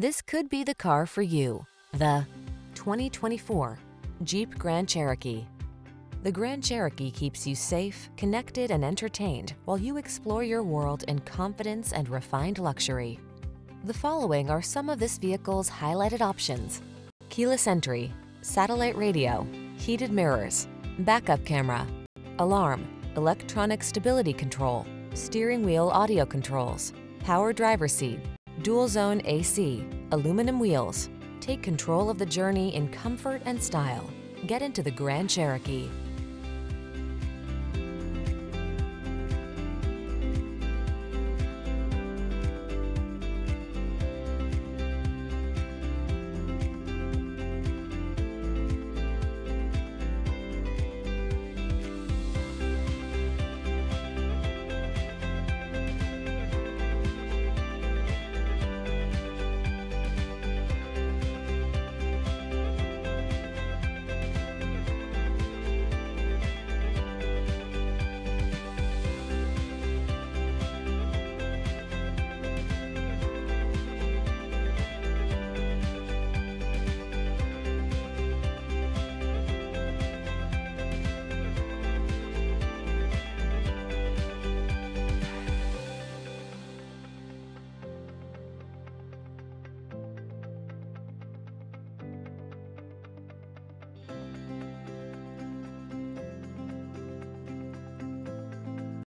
This could be the car for you. The 2024 Jeep Grand Cherokee. The Grand Cherokee keeps you safe, connected, and entertained while you explore your world in confidence and refined luxury. The following are some of this vehicle's highlighted options. Keyless entry, satellite radio, heated mirrors, backup camera, alarm, electronic stability control, steering wheel audio controls, power driver seat, dual zone AC, aluminum wheels. Take control of the journey in comfort and style. Get into the Grand Cherokee.